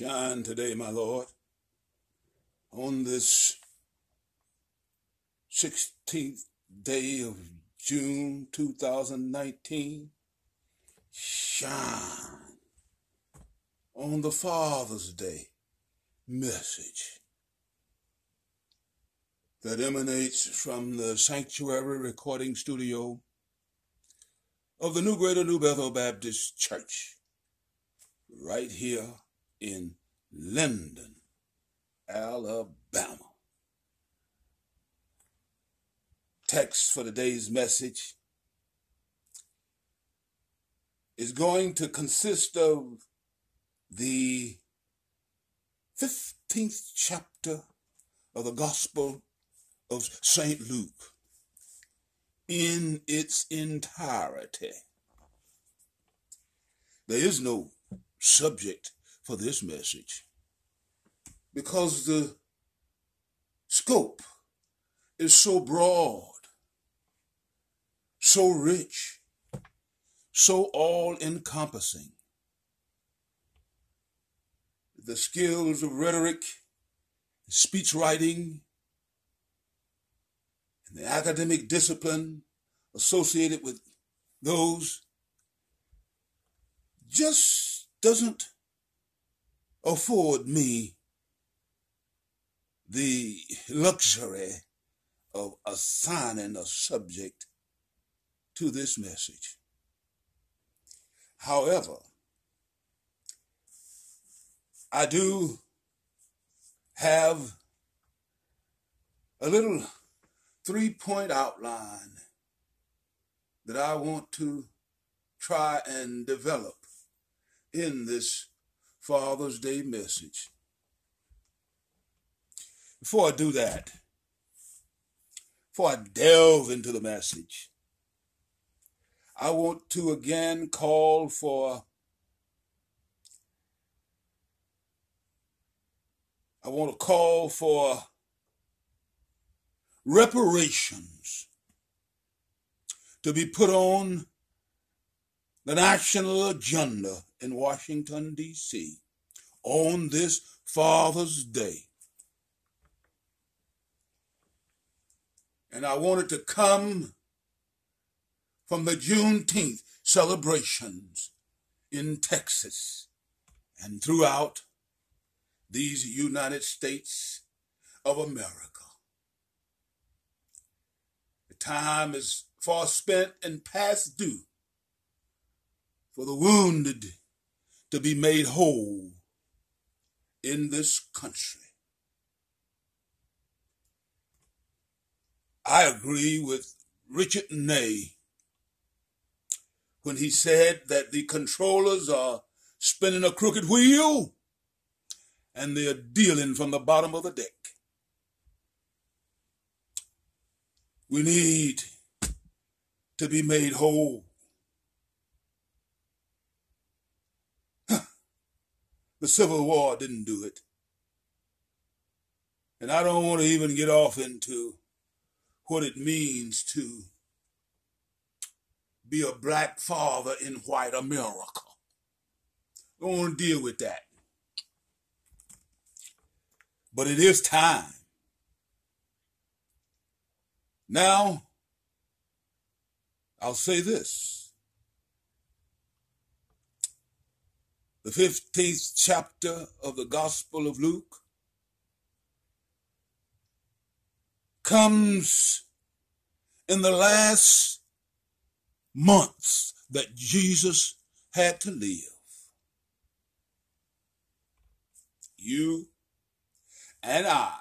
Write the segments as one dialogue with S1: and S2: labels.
S1: Shine today, my Lord, on this 16th day of June 2019. Shine on the Father's Day message that emanates from the sanctuary recording studio of the New Greater New Bethel Baptist Church right here in Linden, Alabama. Text for today's message is going to consist of the 15th chapter of the Gospel of St. Luke in its entirety. There is no subject for this message because the scope is so broad, so rich, so all encompassing. The skills of rhetoric, speech writing, and the academic discipline associated with those just doesn't afford me the luxury of assigning a subject to this message. However, I do have a little three point outline that I want to try and develop in this Father's Day message. Before I do that, before I delve into the message, I want to again call for I want to call for reparations to be put on the national agenda in Washington, D.C. on this Father's Day. And I wanted to come from the Juneteenth celebrations in Texas and throughout these United States of America. The time is far spent and past due for the wounded to be made whole in this country. I agree with Richard Ney when he said that the controllers are spinning a crooked wheel and they're dealing from the bottom of the deck. We need to be made whole. The Civil War didn't do it. And I don't want to even get off into what it means to be a black father in white America. I Don't want to deal with that. But it is time. Now, I'll say this. The 15th chapter of the Gospel of Luke comes in the last months that Jesus had to live. You and I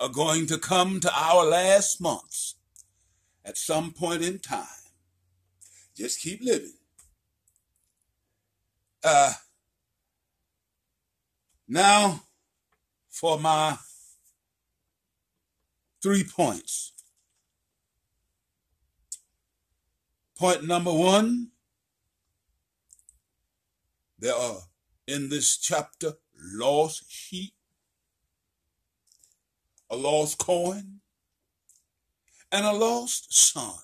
S1: are going to come to our last months at some point in time. Just keep living. Uh, now, for my three points. Point number one there are in this chapter lost sheep, a lost coin, and a lost son.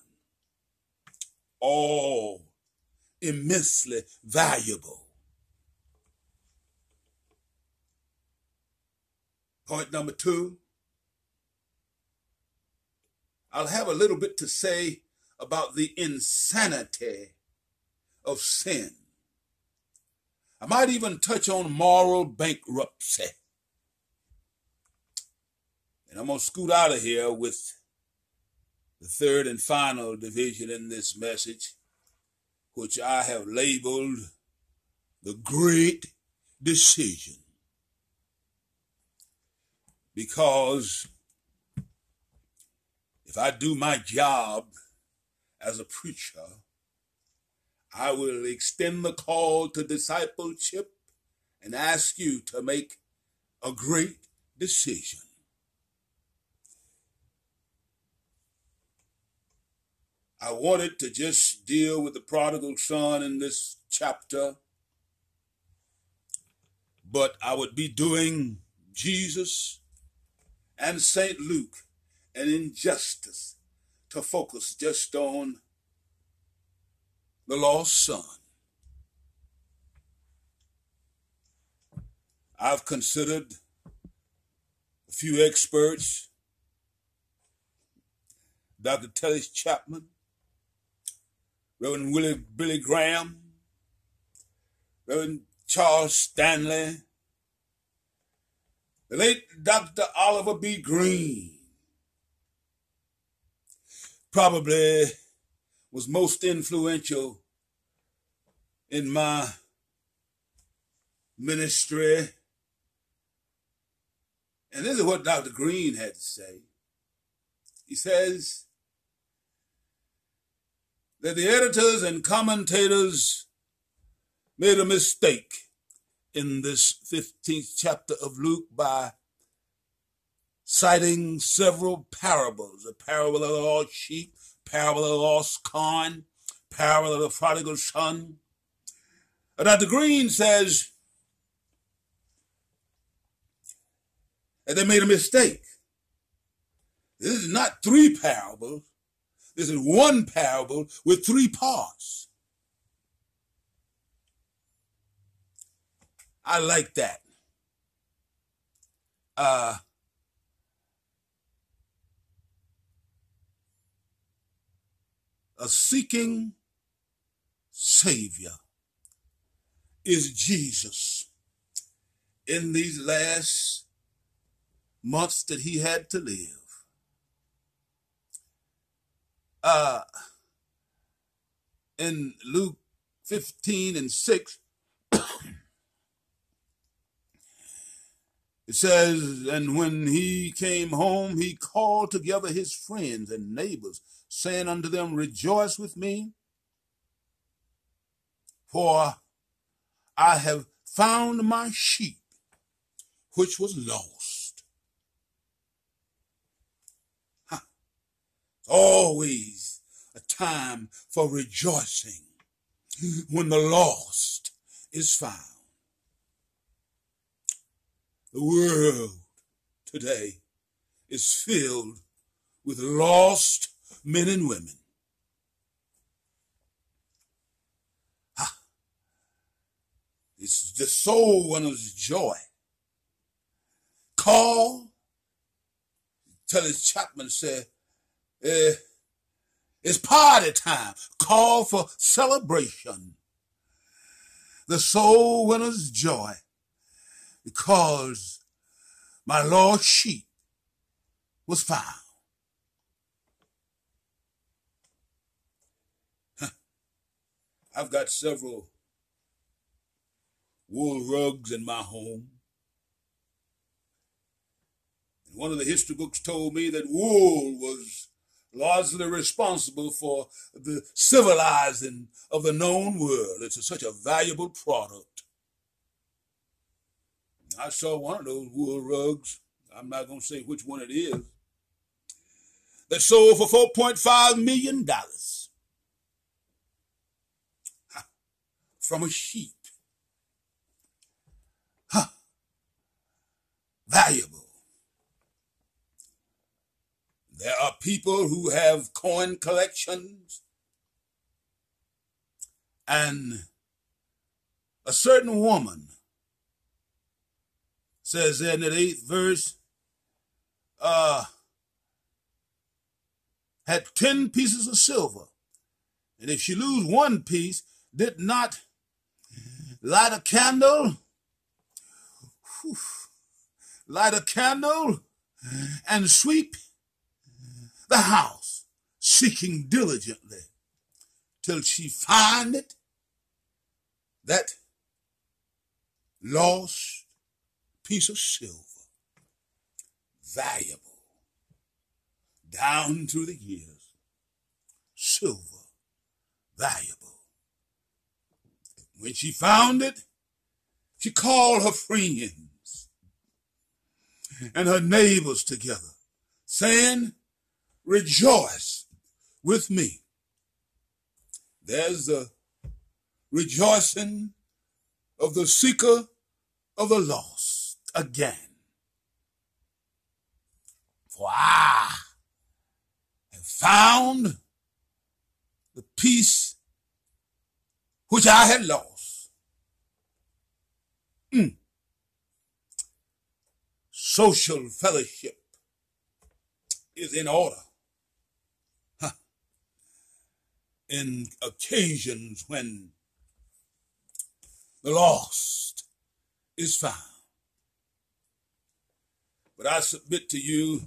S1: All immensely valuable. Point number two, I'll have a little bit to say about the insanity of sin. I might even touch on moral bankruptcy. And I'm going to scoot out of here with the third and final division in this message, which I have labeled the Great Decision. Because if I do my job as a preacher, I will extend the call to discipleship and ask you to make a great decision. I wanted to just deal with the prodigal son in this chapter, but I would be doing Jesus and St. Luke an injustice to focus just on the lost son. I've considered a few experts, Dr. Tellis Chapman, Reverend Willie Billy Graham, Reverend Charles Stanley, the late Dr. Oliver B. Greene probably was most influential in my ministry. And this is what Dr. Greene had to say. He says that the editors and commentators made a mistake in this 15th chapter of Luke by citing several parables a parable of the lost sheep, parable of the lost coin, parable of the prodigal son. Dr. Greene says that they made a mistake. This is not three parables. This is one parable with three parts. I like that. Uh, a seeking Savior is Jesus in these last months that he had to live. Uh, in Luke 15 and 6, It says, And when he came home, he called together his friends and neighbors, saying unto them, Rejoice with me, for I have found my sheep, which was lost. Huh. Always a time for rejoicing when the lost is found. The world today is filled with lost men and women. It's the soul winner's joy. Call, Tellis Chapman said, eh, it's party time. Call for celebration. The soul winner's joy because my lost sheep was found. I've got several wool rugs in my home. And one of the history books told me that wool was largely responsible for the civilizing of the known world. It's a, such a valuable product. I saw one of those wool rugs. I'm not going to say which one it is. That sold for $4.5 million from a sheep. Huh. Valuable. There are people who have coin collections and a certain woman says in the eighth verse, uh, had 10 pieces of silver. And if she lose one piece, did not light a candle, whew, light a candle and sweep the house, seeking diligently till she find it, that lost piece of silver, valuable, down through the years, silver, valuable. When she found it, she called her friends and her neighbors together, saying, Rejoice with me. There's the rejoicing of the seeker of the lost again. For I have found the peace which I had lost. Mm. Social fellowship is in order. In occasions when the lost is found. But I submit to you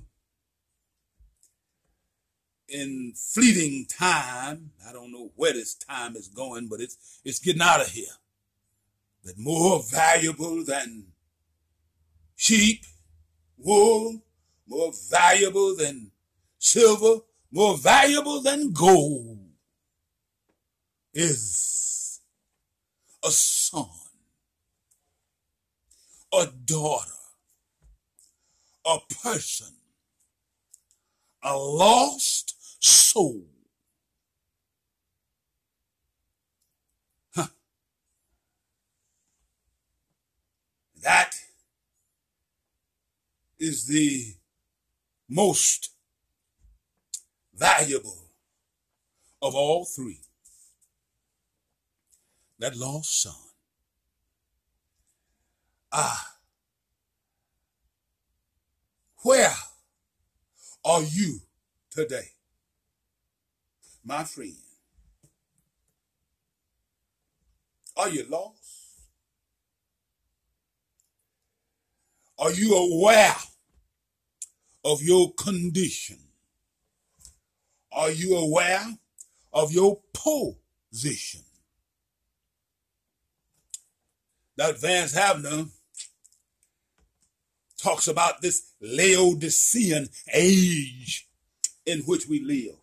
S1: in fleeting time, I don't know where this time is going, but it's it's getting out of here. That more valuable than sheep, wool, more valuable than silver, more valuable than gold is a son, a daughter, a person, a lost soul. Huh. That is the most valuable of all three. That lost son. Ah. Where are you today? my friend, are you lost? Are you aware of your condition? Are you aware of your position? That Vance Havner talks about this Laodicean age in which we live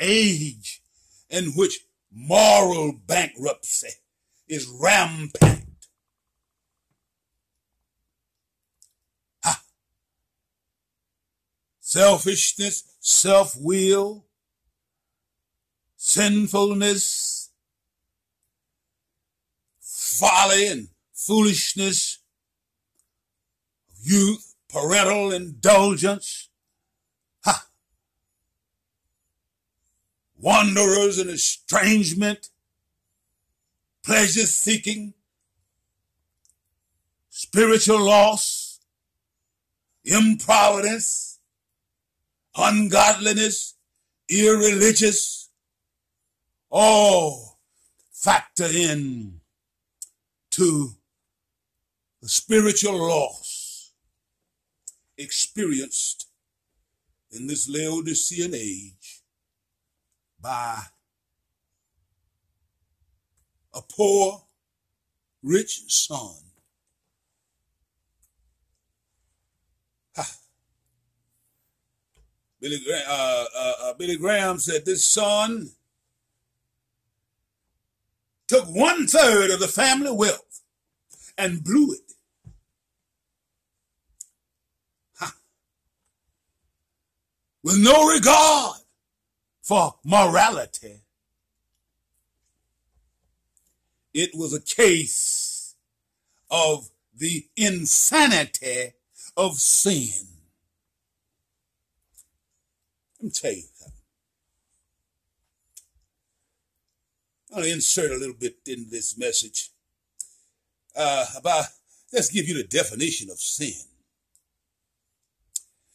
S1: age in which moral bankruptcy is rampant. Ha. Selfishness, self will, sinfulness, folly, and foolishness, youth, parental indulgence, Ha! wanderers and estrangement, pleasure seeking, spiritual loss, improvidence, ungodliness, irreligious, all factor in to the spiritual loss experienced in this Laodicean age by a poor, rich son. Billy, uh, uh, uh, Billy Graham said this son took one third of the family wealth and blew it. With no regard for morality. It was a case of the insanity of sin. Let me tell you something. To insert a little bit in this message uh, about, let's give you the definition of sin.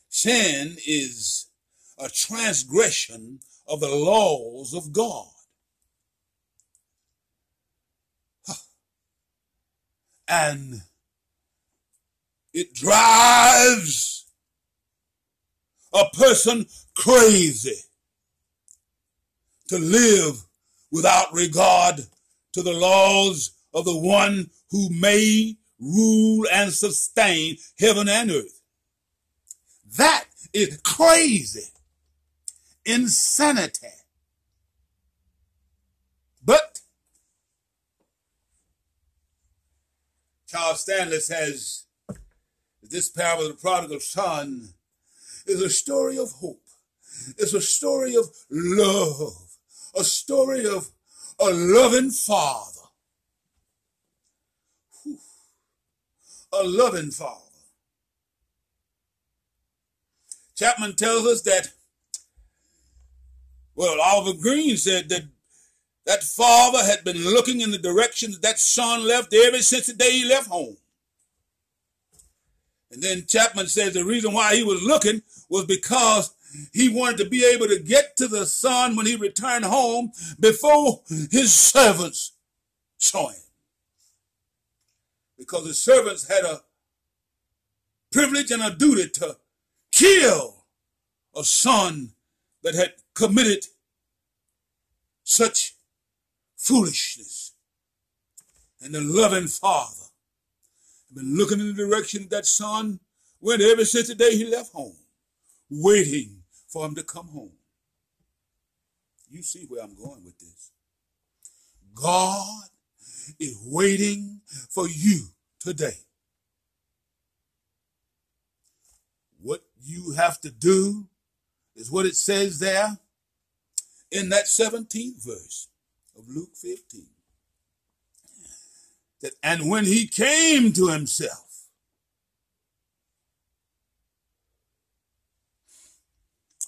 S1: sin is a transgression of the laws of God. And it drives a person crazy to live without regard to the laws of the one who may rule, and sustain heaven and earth. That is crazy. Insanity. But Charles Stanley says this parable of the prodigal son is a story of hope. It's a story of love, a story of a loving father. A loving father. Chapman tells us that, well, Oliver Greene said that that father had been looking in the direction that that son left ever since the day he left home. And then Chapman says the reason why he was looking was because he wanted to be able to get to the son when he returned home before his servants saw him. Because his servants had a privilege and a duty to kill a son that had committed such foolishness. And the loving father had been looking in the direction that son went ever since the day he left home, waiting for him to come home. You see where I'm going with this. God is waiting for you today. What you have to do is what it says there in that 17th verse of Luke 15. That, and when he came to himself,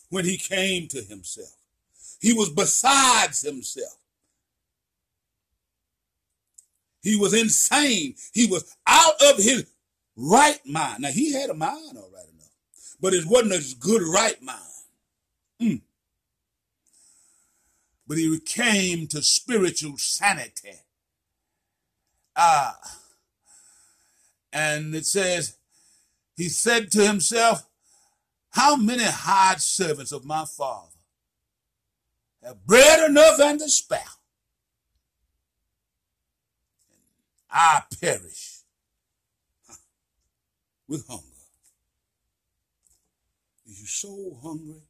S1: when he came to himself, he was besides himself. He was insane. He was out of his right mind. Now, he had a mind all right enough, but it wasn't a good right mind. Mm but he came to spiritual sanity. Ah. And it says, he said to himself, How many hired servants of my father have bread enough and to spare? I perish with hunger. Are you so hungry?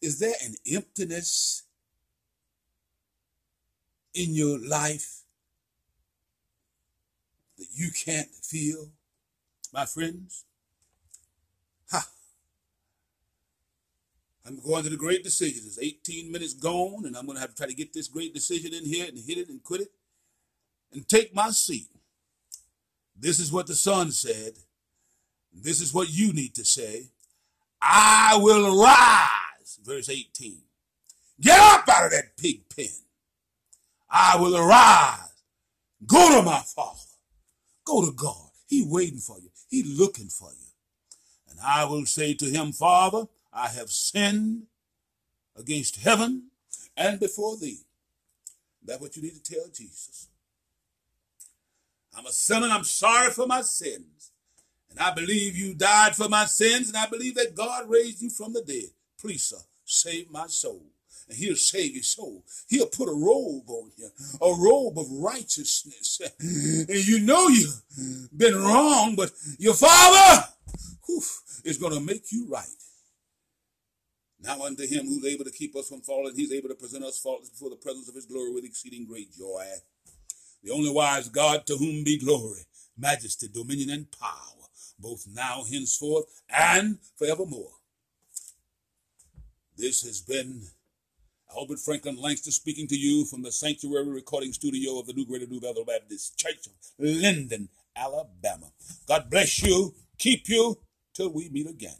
S1: Is there an emptiness in your life that you can't feel, my friends? Ha! I'm going to the great decision. It's 18 minutes gone, and I'm going to have to try to get this great decision in here and hit it and quit it and take my seat. This is what the son said. This is what you need to say. I will rise verse 18. Get up out of that pig pen. I will arise. Go to my father. Go to God. He waiting for you. He looking for you. And I will say to him, Father, I have sinned against heaven and before thee. That's what you need to tell Jesus. I'm a sinner. I'm sorry for my sins. And I believe you died for my sins. And I believe that God raised you from the dead. Please, sir, save my soul. And he'll save your soul. He'll put a robe on you, a robe of righteousness. And you know you've been wrong, but your father whew, is going to make you right. Now unto him who's able to keep us from falling, he's able to present us faultless before the presence of his glory with exceeding great joy. The only wise God to whom be glory, majesty, dominion, and power, both now, henceforth, and forevermore. This has been Albert Franklin Lankster speaking to you from the sanctuary recording studio of the New Greater New Bethel Baptist Church of Linden, Alabama. God bless you, keep you till we meet again.